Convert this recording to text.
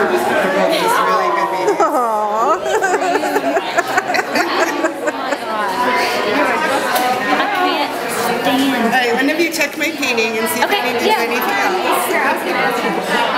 It's really good meeting. All right, Whenever you check my painting and see if I need to do yeah. anything else.